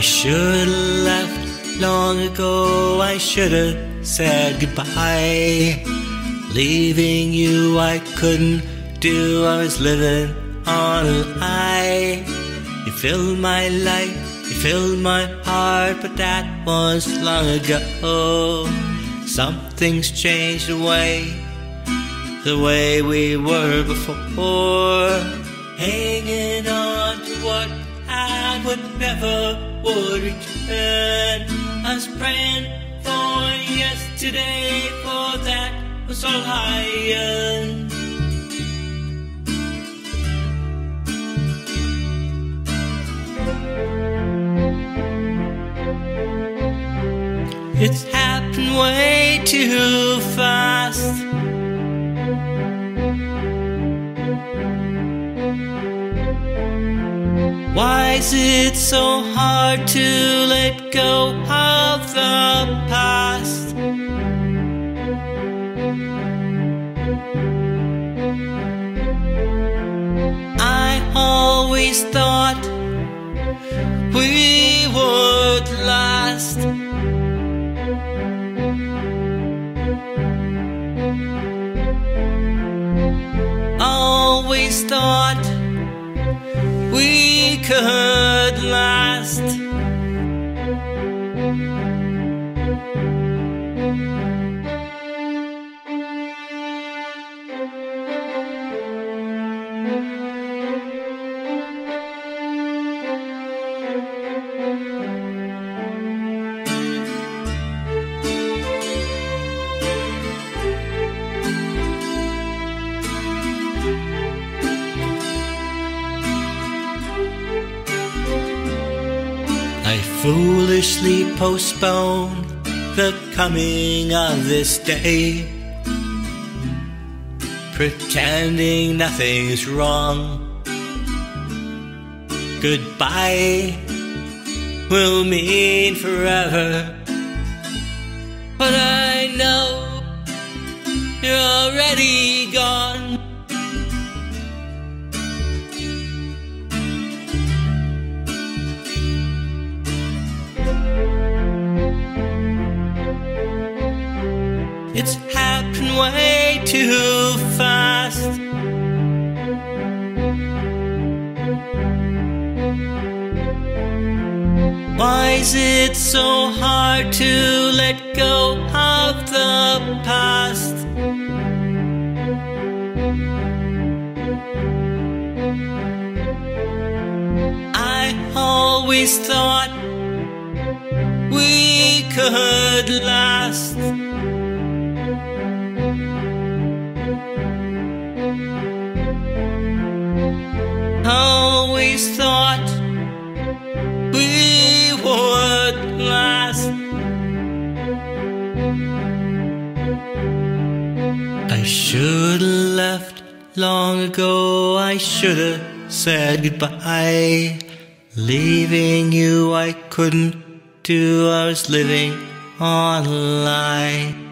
should have left long ago. I should have said goodbye. Leaving you, I couldn't do. I was living on a lie. You filled my life, you filled my heart, but that was long ago. Something's changed the way, the way we were before. Hanging on Would never would return. I was praying for yesterday, for that was all I yearned. It's happened way too fast. Why is it so hard to let go of the past? I always thought we would last. Always thought we could last. I foolishly postponed the coming of this day, pretending nothing's wrong. Goodbye will mean forever, but I It's happened way too fast. Why is it so hard to let go of the past? I always thought we could last. Thought we would last. I should have left long ago. I should have said goodbye. Leaving you, I couldn't do. I was living on a lie.